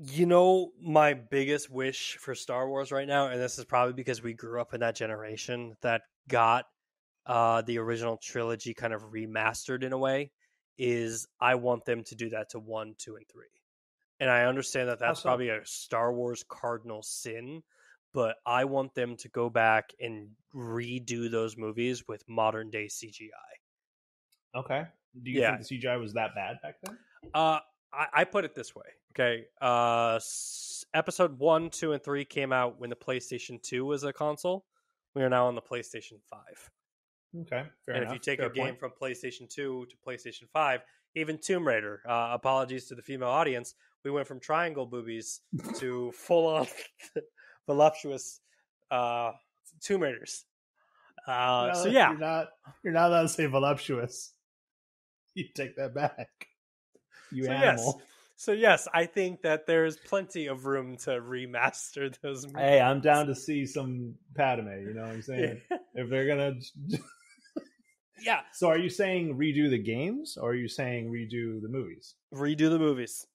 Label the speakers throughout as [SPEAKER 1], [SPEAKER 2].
[SPEAKER 1] You know, my biggest wish for Star Wars right now, and this is probably because we grew up in that generation that got uh, the original trilogy kind of remastered in a way, is I want them to do that to one, two, and three. And I understand that that's
[SPEAKER 2] so?
[SPEAKER 1] probably a Star Wars cardinal sin, but I want them to go back and redo those movies with modern day CGI.
[SPEAKER 2] Okay. Do you
[SPEAKER 1] Yeah.
[SPEAKER 2] think the CGI was that bad back then?
[SPEAKER 1] Uh, I, I put it this way. Okay. Uh, s- episode one, two, and three came out when the PlayStation 2 was a console. We are now on the PlayStation 5.
[SPEAKER 2] Okay, fair
[SPEAKER 1] and
[SPEAKER 2] enough.
[SPEAKER 1] if you take
[SPEAKER 2] Fair
[SPEAKER 1] a game
[SPEAKER 2] point.
[SPEAKER 1] from PlayStation 2 to PlayStation 5, even Tomb Raider, uh, apologies to the female audience, we went from triangle boobies to full on voluptuous uh, Tomb Raiders. Uh,
[SPEAKER 2] No,
[SPEAKER 1] so, yeah.
[SPEAKER 2] you're not you're not allowed to say voluptuous. You take that back. You
[SPEAKER 1] So, yes. So, yes, I think that there's plenty of room to remaster those movies.
[SPEAKER 2] Hey, I'm down to see some Padme. You know what I'm saying? If they're gonna,
[SPEAKER 1] yeah,
[SPEAKER 2] so are you saying redo the games, or are you saying redo the movies?
[SPEAKER 1] redo the movies.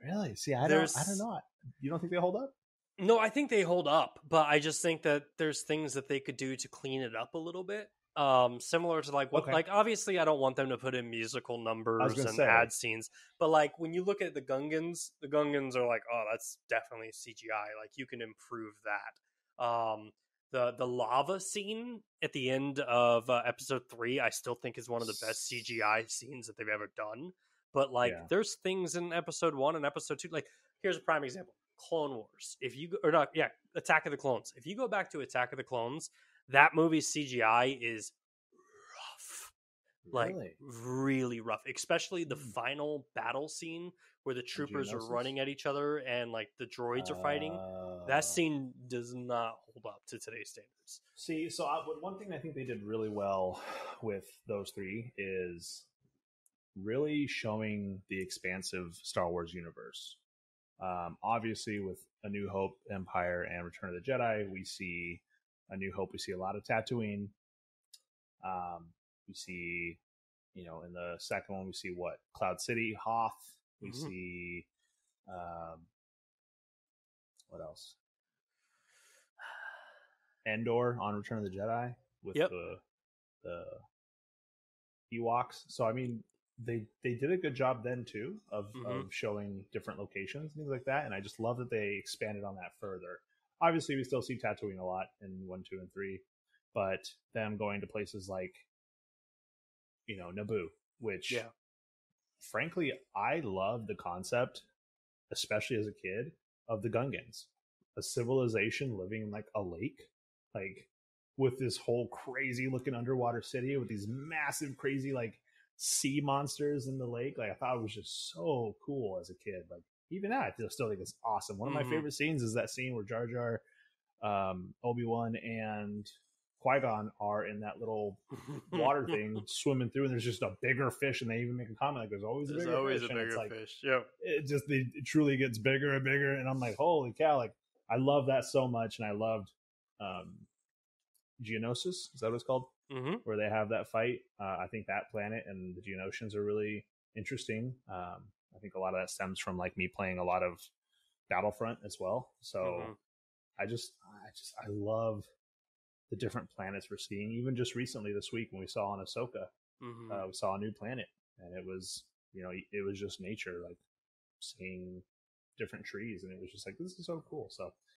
[SPEAKER 2] Really? See, I don't. I don't know. You don't think they hold up?
[SPEAKER 1] No, I think they hold up, but I just think that there's things that they could do to clean it up a little bit. Um, similar to like what,
[SPEAKER 2] Okay.
[SPEAKER 1] like obviously, I don't want them to put in musical numbers and
[SPEAKER 2] say.
[SPEAKER 1] ad scenes, but like when you look at the Gungans, the Gungans are like, oh, that's definitely CGI. Like you can improve that. Um, the the lava scene at the end of uh, episode three, I still think is one of the best CGI scenes that they've ever done. But like,
[SPEAKER 2] Yeah.
[SPEAKER 1] there's things in episode one and episode two. Like, here's a prime example: Clone Wars. If you or not, yeah, Attack of the Clones. If you go back to Attack of the Clones, that movie's CGI is rough, like
[SPEAKER 2] Really?
[SPEAKER 1] really rough. Especially the
[SPEAKER 2] Hmm.
[SPEAKER 1] final battle scene where the troopers are running at each other and like the droids are fighting.
[SPEAKER 2] Uh,
[SPEAKER 1] That scene does not hold up to today's standards.
[SPEAKER 2] See, so I, one thing I think they did really well with those three is really showing the expansive Star Wars universe. Um, obviously, with A New Hope, Empire, and Return of the Jedi, we see A New Hope. We see a lot of Tatooine. Um, we see, you know, in the second one, we see what Cloud City, Hoth. We
[SPEAKER 1] Mhm.
[SPEAKER 2] see, um, what else? Endor on Return of the Jedi with
[SPEAKER 1] Yep.
[SPEAKER 2] the the Ewoks. So I mean, they they did a good job then too of,
[SPEAKER 1] Mhm.
[SPEAKER 2] of showing different locations things like that, and I just love that they expanded on that further. Obviously, we still see Tatooine a lot in one, two, and three, but them going to places like you know Naboo, which
[SPEAKER 1] Yeah.
[SPEAKER 2] frankly I love the concept, especially as a kid, of the Gungans, a civilization living in like a lake, like with this whole crazy looking underwater city with these massive, crazy like sea monsters in the lake. Like I thought it was just so cool as a kid. Like even now, I feel still think it's awesome. One of my
[SPEAKER 1] Mhm.
[SPEAKER 2] favorite scenes is that scene where Jar Jar, um, Obi Wan, and Qui Gon are in that little water thing swimming through, and there's just a bigger fish, and they even make a comment like, "There's always a
[SPEAKER 1] There's
[SPEAKER 2] bigger
[SPEAKER 1] always
[SPEAKER 2] fish,"
[SPEAKER 1] a
[SPEAKER 2] it's
[SPEAKER 1] bigger
[SPEAKER 2] like,
[SPEAKER 1] fish. Yep.
[SPEAKER 2] it just they, it truly gets bigger and bigger and i'm like holy cow like i love that so much and i loved um geonosis is that what it's called
[SPEAKER 1] hmm
[SPEAKER 2] where they have that fight uh, i think that planet and the geonosians are really interesting um i think a lot of that stems from like me playing a lot of battlefront as well. So
[SPEAKER 1] Mhm.
[SPEAKER 2] i just i just i love the different planets we're seeing. Even just recently this week when we saw on ahsoka
[SPEAKER 1] hmm
[SPEAKER 2] uh, we saw a new planet and it was you know it was just nature like seeing different trees and it was just like this is so cool. So